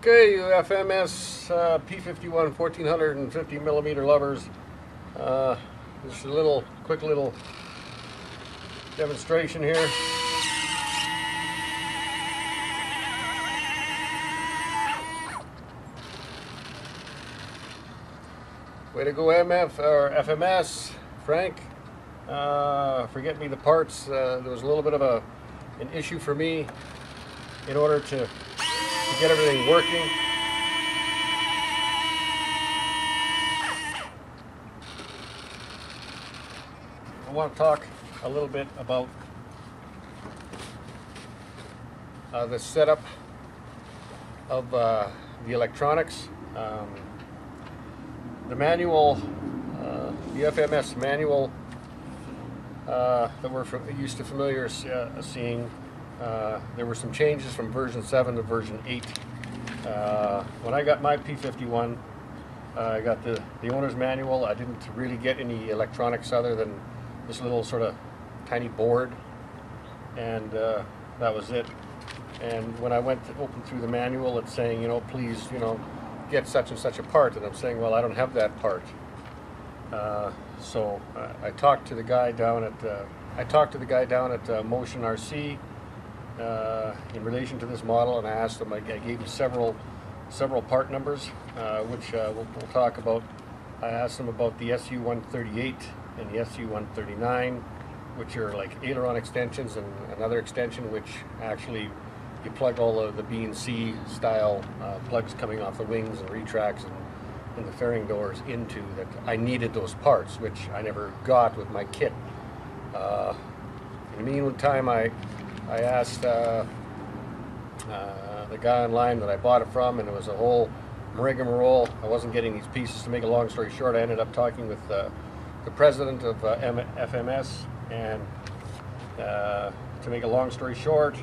Okay, FMS uh, P51 1450 millimeter lovers. Uh, just a little, quick little demonstration here. Way to go MF or FMS, Frank. Uh, forget me the parts. Uh, there was a little bit of a an issue for me in order to get everything working. I want to talk a little bit about uh, the setup of uh, the electronics. Um, the manual, uh, the FMS manual uh, that we're used to familiar uh, seeing, uh, there were some changes from version 7 to version 8. Uh, when I got my P51, I got the, the owner's manual. I didn't really get any electronics other than this little sort of tiny board, and that was it. And when I went to open through the manual, it's saying, you know, please, you know, get such and such a part, and I'm saying, well, I don't have that part. Uh, so uh, I talked to the guy down at uh, I talked to the guy down at uh, Motion RC uh, in relation to this model, and I asked them. I, gave them several several part numbers, uh, which we'll, we'll, talk about. I asked them about the SU-138 and the SU-139, which are like aileron extensions, and another extension which actually you plug all of the B and C style uh, plugs coming off the wings and retracts and, and, the fairing doors into that I needed those parts, which I never got with my kit. Uh, in the meantime, I, I asked uh, uh, the guy online that I bought it from, and it was a whole rigmarole. I wasn't getting these pieces. To make a long story short, I ended up talking with uh, the president of uh, FMS, and to make a long story short,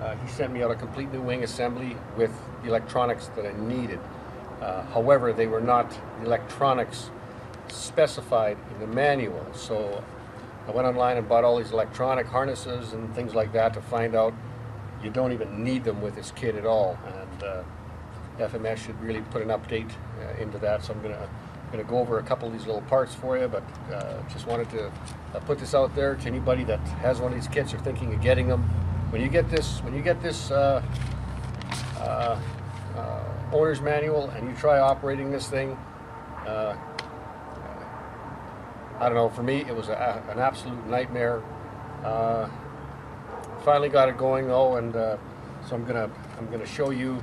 uh, he sent me out a complete new wing assembly with the electronics that I needed. Uh, however, they were not electronics specified in the manual. So I went online and bought all these electronic harnesses and things like that to find out you don't even need them with this kit at all. And uh, FMS should really put an update uh, into that. So I'm going to going to go over a couple of these little parts for you, but uh, just wanted to uh, put this out there to anybody that has one of these kits or thinking of getting them when you get this when you get this uh, uh, owner's manual and you try operating this thing I don't know for me it was a, an absolute nightmare uh, finally got it going though and uh, so I'm gonna I'm gonna show you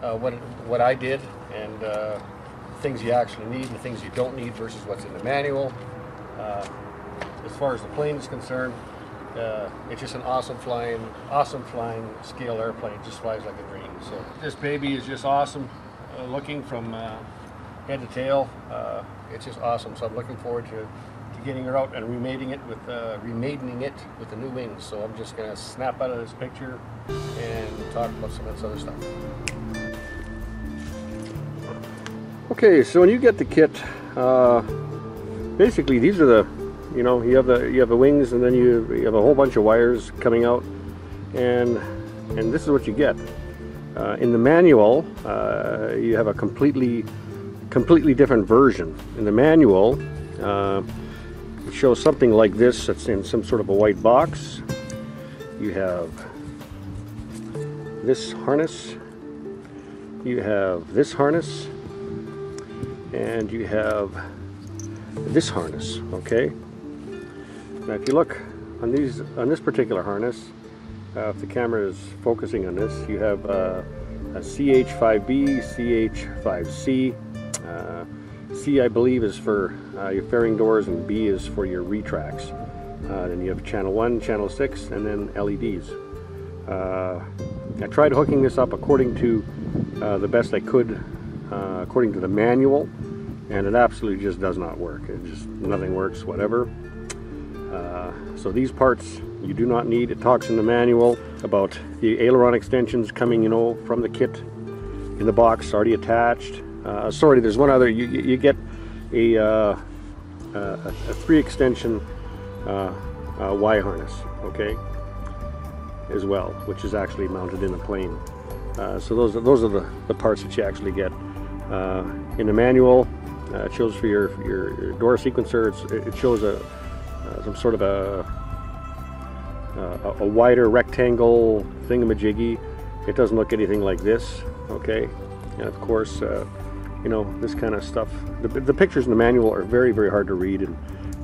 what what I did and things you actually need and things you don't need versus what's in the manual as far as the plane is concerned uh, it's just an awesome flying, awesome flying scale airplane. It just flies like a dream. So this baby is just awesome uh, looking from uh, head to tail. Uh, it's just awesome. So I'm looking forward to, to getting her out and remating it with uh, it with the new wings. So I'm just gonna snap out of this picture and talk about some of this other stuff. Okay, so when you get the kit, uh, basically these are the you know you have the you have the wings and then you, you have a whole bunch of wires coming out and and this is what you get uh, in the manual uh, you have a completely completely different version in the manual uh, it shows something like this that's in some sort of a white box you have this harness you have this harness and you have this harness okay now if you look on these on this particular harness, uh, if the camera is focusing on this, you have uh, a CH5B, CH5C. Uh, C I believe is for uh, your fairing doors and B is for your retracts. Uh, then you have channel 1, channel 6 and then LEDs. Uh, I tried hooking this up according to the best I could according to the manual and it absolutely just does not work. It just nothing works whatever. Uh, so these parts you do not need. It talks in the manual about the aileron extensions coming, you know, from the kit in the box already attached. Uh, sorry, there's one other. You, you get a, uh, a, a, three extension uh, uh, Y harness, okay, as well, which is actually mounted in a plane. Uh, so those are, those are the, the parts that you actually get. Uh, in the manual, uh, it shows for your, your, your door sequencer, it shows a, uh, some sort of a, a, a wider rectangle thingamajiggy. It doesn't look anything like this, okay? And of course, uh, you know, this kind of stuff. The, the pictures in the manual are very, very hard to read and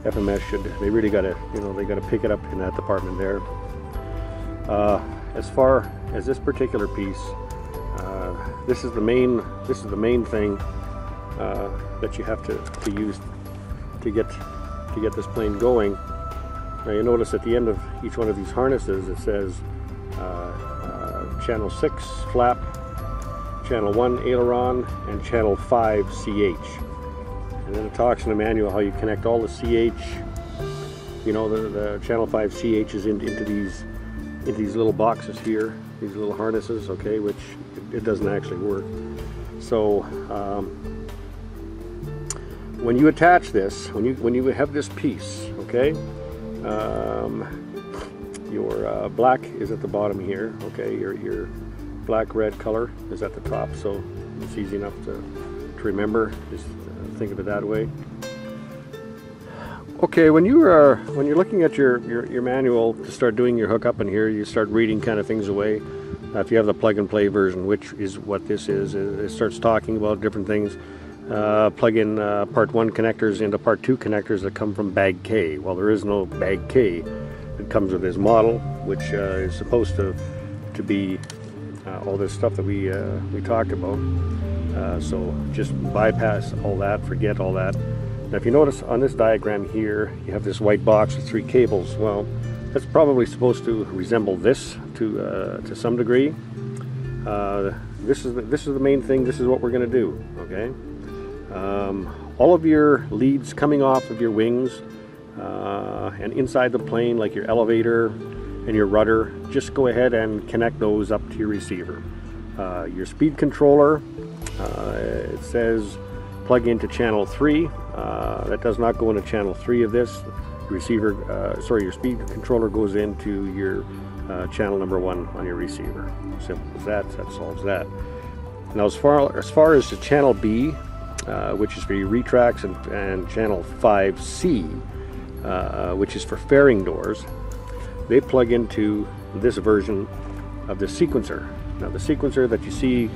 FMS should, they really got to, you know, they got to pick it up in that department there. Uh, as far as this particular piece, uh, this is the main, this is the main thing uh, that you have to, to use to get to get this plane going. Now you notice at the end of each one of these harnesses it says uh, uh, channel 6 flap, channel 1 aileron, and channel 5 CH. And then it talks in the manual how you connect all the CH, you know, the, the channel 5 CH is in, into these into these little boxes here, these little harnesses, okay, which it, it doesn't actually work. So um, when you attach this, when you when you have this piece, okay, um, your uh, black is at the bottom here, okay, your your black red color is at the top, so it's easy enough to, to remember. Just uh, think of it that way. Okay, when you are when you're looking at your, your, your manual to start doing your hookup in here, you start reading kind of things away. Uh, if you have the plug and play version, which is what this is, it, starts talking about different things uh, plug in uh, part 1 connectors into part 2 connectors that come from bag K. Well, there is no bag K. It comes with this model, which uh, is supposed to, to be uh, all this stuff that we, uh, we talked about. Uh, so just bypass all that, forget all that. Now if you notice on this diagram here, you have this white box with three cables. Well, that's probably supposed to resemble this to, to some degree. this, is the, this is the main thing, this is what we're going to do, okay? Um, all of your leads coming off of your wings uh, and inside the plane like your elevator and your rudder just go ahead and connect those up to your receiver. Uh, your speed controller uh, it says plug into channel 3 uh, that does not go into channel 3 of this. Receiver uh, sorry your speed controller goes into your uh, channel number 1 on your receiver. Simple as that that solves that. Now as far as far as the channel B uh, which is for your retracts, and, and channel 5C, uh, which is for fairing doors, they plug into this version of the sequencer. Now the sequencer that you see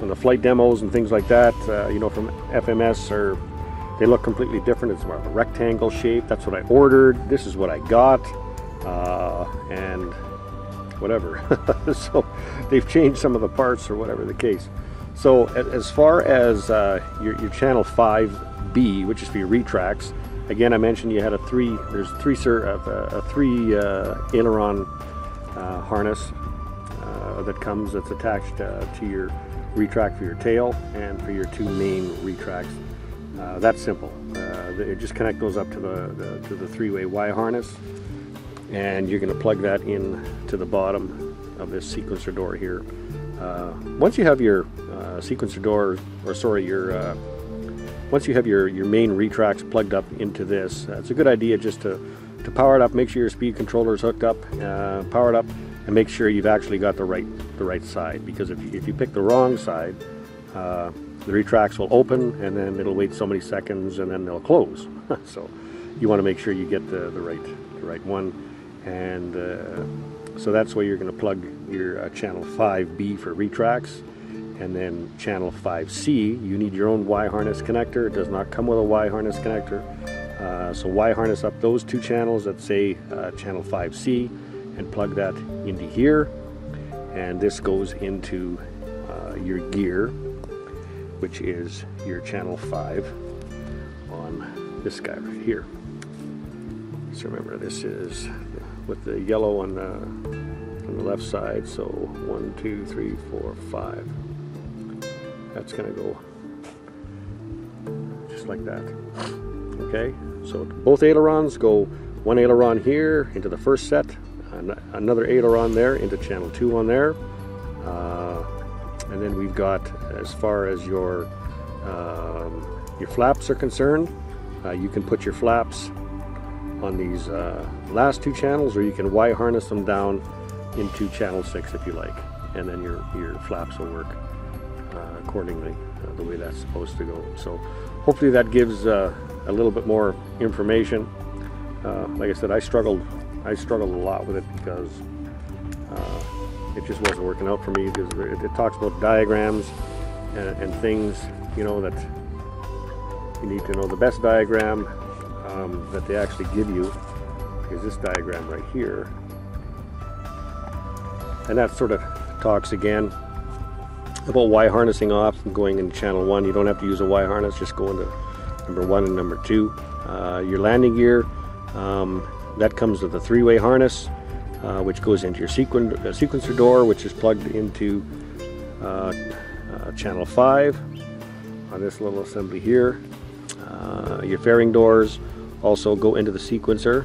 on the flight demos and things like that, uh, you know, from FMS, or they look completely different. It's more of a rectangle shape. That's what I ordered. This is what I got, uh, and whatever. so they've changed some of the parts or whatever the case. So as far as uh, your, your channel 5B, which is for your retracts, again I mentioned you had a three, there's three, sir, uh, a three uh, aileron uh, harness uh, that comes, that's attached uh, to your retract for your tail and for your two main retracts. that's simple. It just connect those up to the, the to the three-way Y harness and you're going to plug that in to the bottom of this sequencer door here. Uh, once you have your uh, sequencer door, or sorry, your uh, once you have your, your main retracts plugged up into this, uh, it's a good idea just to, to power it up, make sure your speed controller is hooked up, uh, power it up, and make sure you've actually got the right the right side. Because if you, if you pick the wrong side, uh, the retracts will open and then it'll wait so many seconds and then they'll close. so you want to make sure you get the, the right the right one. And uh, so that's where you're going to plug your uh, channel 5B for retracts and then channel 5C, you need your own Y harness connector. It does not come with a Y harness connector. Uh, so Y harness up those two channels that say uh, channel 5C and plug that into here. And this goes into uh, your gear, which is your channel 5 on this guy right here. So remember, this is with the yellow on the, on the left side. So one, two, three, four, five that's going to go just like that. Okay, so both ailerons go one aileron here into the first set, another aileron there into channel 2 on there. Uh, and then we've got, as far as your, um, your flaps are concerned, uh, you can put your flaps on these uh, last two channels or you can Y harness them down into channel 6 if you like. and then your, your flaps will work accordingly, uh, the way that's supposed to go. So hopefully that gives uh, a little bit more information. Uh, like I said, I struggled, I struggled a lot with it because uh, it just wasn't working out for me because it, it talks about diagrams and, and, things, you know, that you need to know the best diagram um, that they actually give you is this diagram right here. And that sort of talks again about Y harnessing off and going into channel one. You don't have to use a Y harness, just go into number one and number two. Uh, your landing gear, um, that comes with a three-way harness, uh, which goes into your sequen uh, sequencer door, which is plugged into uh, uh, channel five on this little assembly here. Uh, your fairing doors also go into the sequencer.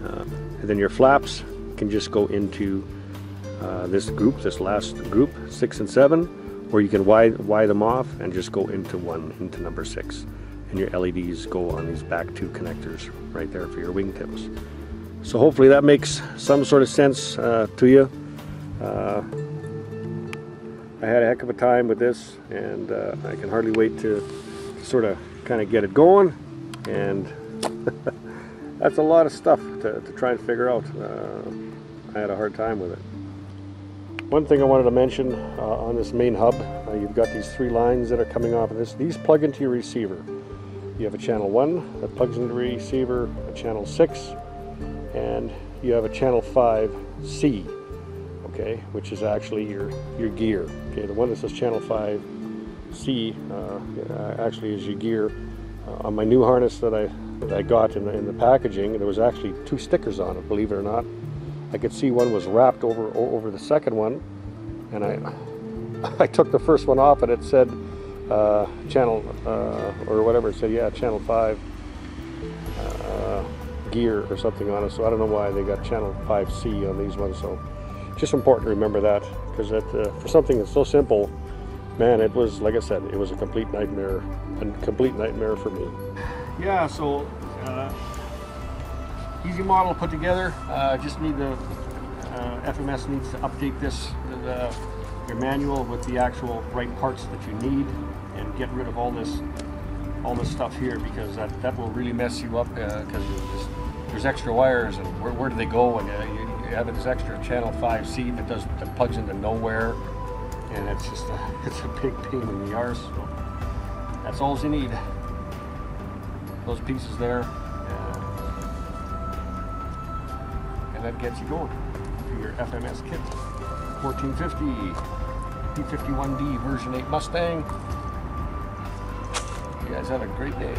and then your flaps can just go into this group, this last group, six and seven or you can wide, wide them off and just go into one, into number six. And your LEDs go on these back two connectors right there for your wingtips. So hopefully that makes some sort of sense uh, to you. Uh, I had a heck of a time with this and uh, I can hardly wait to, sort of kind of get it going. And that's a lot of stuff to, to try and figure out. Uh, I had a hard time with it. One thing I wanted to mention uh, on this main hub, uh, you've got these three lines that are coming off of this. These plug into your receiver. You have a channel 1 that plugs into the receiver, a channel 6, and you have a channel 5C, okay, which is actually your, your gear. Okay, the one that says channel 5C uh, actually is your gear. Uh, on my new harness that I, that I got in the, in the packaging, there was actually two stickers on it, believe it or not. I could see one was wrapped over over the second one, and I I took the first one off and it said uh, channel uh, or whatever it said. Yeah, channel five uh, gear or something on it. So I don't know why they got channel 5C on these ones. So just important to remember that because uh, for something that's so simple, man, it was like I said, it was a complete nightmare, a complete nightmare for me. Yeah, so uh, easy model to put together. Uh, just need the uh, FMS needs to update this the, your manual with the actual right parts that you need and get rid of all this all this stuff here because that, that will really mess you up because uh, there's extra wires and where, where do they go and you, you, have this extra channel 5C that does that plugs into nowhere and it's just a, it's a big pain in the arse. So that's all you need. Those pieces there and that gets you going for your FMS kit. 1450 P51D version 8 Mustang. You guys have a great day.